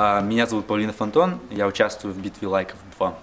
А, Меня зовут Паулина Фонтон, я участвую в битве лайков 2.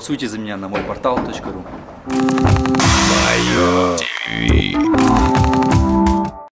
Голосуйте за меня на мой портал.ру.